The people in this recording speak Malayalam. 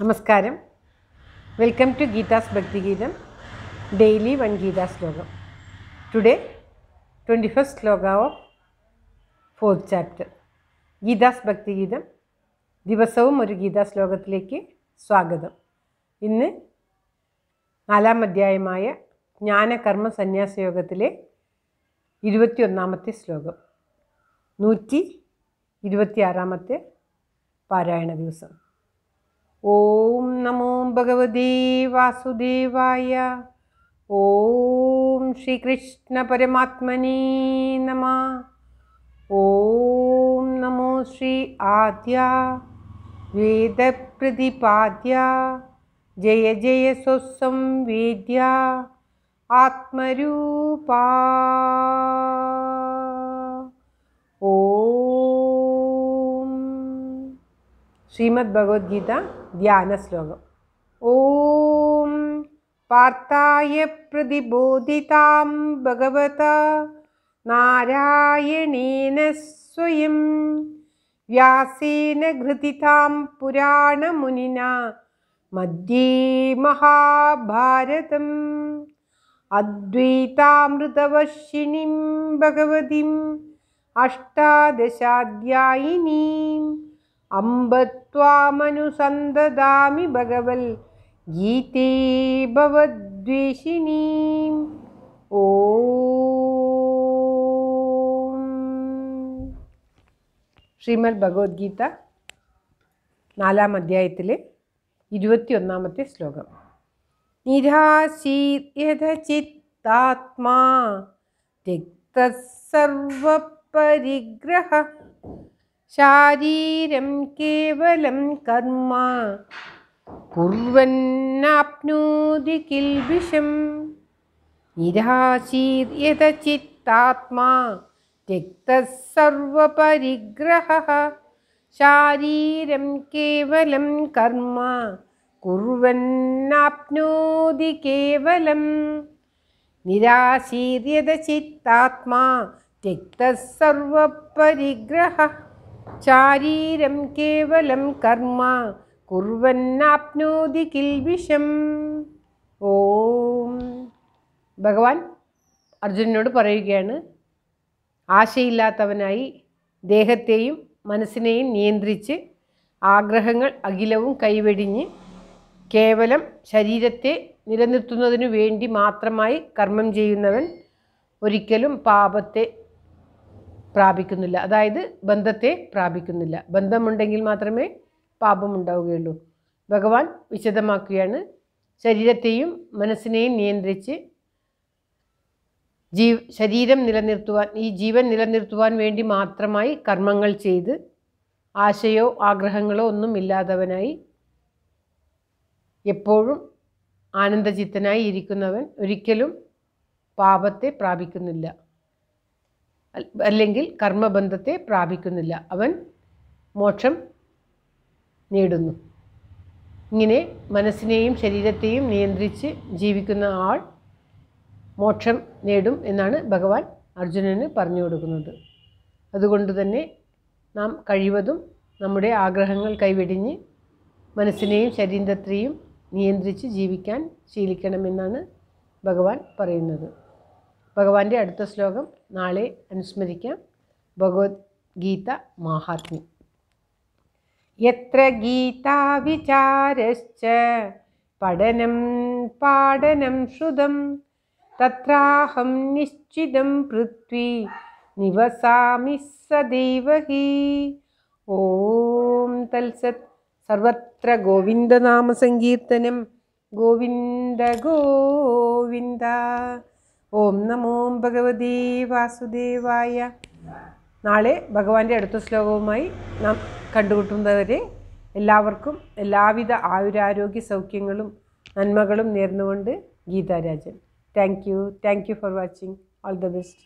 നമസ്കാരം. Welcome to Geetha's Bhakthigeetham daily one Gita ശ്ലോകം. Today twenty first shloka of fourth chapter Geetha's Bhakthigeetham ദിവസവും ഒരു ഗീതാ ശ്ലോകത്തിലേക്ക് സ്വാഗതം. ഇന്ന് നാലാം അധ്യായമായ ജ്ഞാനകർമ്മ സന്യാസയോഗത്തിലെ ഇരുപത്തിയൊന്നാമത്തെ ശ്ലോകം. നൂറ്റി ഇരുപത്തിയാറാമത്തെ പാരായണ ദിവസം. ॐ नमो भगवते वासुदेवाय। ॐ श्रीकृष्णपरमात्मने नमः। ॐ नमो श्री आद्या वेदप्रतिपाद्या जय जय स्वसंवेद्या आत्मरूपा। ॐ। श्रीमद्भगवद्गीता ध्यानश्लोकम् ॐ पार्थाय प्रतिबोधितां भगवता नारायणेन स्वयं व्यासेन घृतितां पुराणमुनिना मध्ये महाभारतम् अद्वैतामृतवर्षिणीं भगवतीम् अष्टादशाध्यायिनीम् അമ്പത്വാമനുസന്തദാമി ഭഗവൽ ഗീതേ ഭവദ്വേഷിണീം. ഓ. ശ്രീമദ് ഭഗവത്ഗീത നാലാം അധ്യായത്തിലെ ഇരുപത്തിയൊന്നാമത്തെ ശ്ലോകം. നിരാശീയതചിത്താത്മാ തിക്തസർവപരിഗ്രഹ ശാരീരം കേവലം കർമ്മ. കുർവന്നാപ്നോതി കിൽബിഷം നിരാശീര്യതചിത്താത്മാ രക്തസർവപരിഗ്രഹ. ശാരീരം കേവലം കർമ്മ. കുർവന്നാപ്നോതി കേവലം. നിരാശീര്യതചിത്താത്മാ തിക്തസർവപരിഗ്രഹ ശാരീരം കേവലം കർമ്മ കുർവന്നാപ്നോതി കിൽവിഷം. ഓം. ഭഗവാൻ അർജുനനോട് പറയുകയാണ് ആശയില്ലാത്തവനായി ദേഹത്തെയും മനസ്സിനെയും നിയന്ത്രിച്ച് ആഗ്രഹങ്ങൾ അഖിലവും കൈവെടിഞ്ഞ് കേവലം ശരീരത്തെ നിലനിർത്തുന്നതിനു വേണ്ടി മാത്രമായി കർമ്മം ചെയ്യുന്നവൻ ഒരിക്കലും പാപത്തെ പ്രാപിക്കുന്നില്ല. അതായത് ബന്ധത്തെ പ്രാപിക്കുന്നില്ല. ബന്ധമുണ്ടെങ്കിൽ മാത്രമേ പാപമുണ്ടാവുകയുള്ളൂ. ഭഗവാൻ വിശദമാക്കുകയാണ്. ശരീരത്തെയും മനസ്സിനെയും നിയന്ത്രിച്ച് ജീ ശരീരം നിലനിർത്തുവാൻ ഈ ജീവൻ നിലനിർത്തുവാൻ വേണ്ടി മാത്രമായി കർമ്മങ്ങൾ ചെയ്ത് ആശയോ ആഗ്രഹങ്ങളോ ഒന്നും ഇല്ലാത്തവനായി എപ്പോഴും ആനന്ദചിത്തനായി ഇരിക്കുന്നവൻ ഒരിക്കലും പാപത്തെ പ്രാപിക്കുന്നില്ല. അല്ലെങ്കിൽ കർമ്മബന്ധത്തെ പ്രാപിക്കുന്നില്ല. അവൻ മോക്ഷം നേടുന്നു. ഇങ്ങനെ മനസ്സിനെയും ശരീരത്തെയും നിയന്ത്രിച്ച് ജീവിക്കുന്ന ആൾ മോക്ഷം നേടും എന്നാണ് ഭഗവാൻ അർജുനന് പറഞ്ഞു കൊടുക്കുന്നത്. അതുകൊണ്ട് തന്നെ നാം കഴിവതും നമ്മുടെ ആഗ്രഹങ്ങൾ കൈവെടിഞ്ഞ് മനസ്സിനെയും ശരീരത്തെയും നിയന്ത്രിച്ച് ജീവിക്കാൻ ശീലിക്കണമെന്നാണ് ഭഗവാൻ പറയുന്നത്. ഭഗവാന്റെ അടുത്ത ശ്ലോകം നാളെ അനുസ്മരിക്കാം. ഭഗവത്ഗീത മാഹാത്മ്യം. യത്ര ഗീതാവിചാരശ്ച പഠനം പാഠനം ശ്രുതം തത്രാഹം നിശ്ചിതം പൃഥ്വി നിവസാമി സദൈവ ഹി. ഓം തൽസത്. സർവത്ര ഗോവിന്ദനാമസങ്കീർത്തനം ഗോവിന്ദ ഗോവിന്ദ. ഓം നമോ ഭഗവതി വാസുദേവായ. നാളെ ഭഗവാന്റെ അടുത്ത ശ്ലോകവുമായി നാം കണ്ടുമുട്ടുന്നവരെ എല്ലാവർക്കും എല്ലാവിധ ആയുരാരോഗ്യ സൗഖ്യങ്ങളും നന്മകളും നേർന്നുകൊണ്ട് Geetharajan. Thank you thank you for watching all the best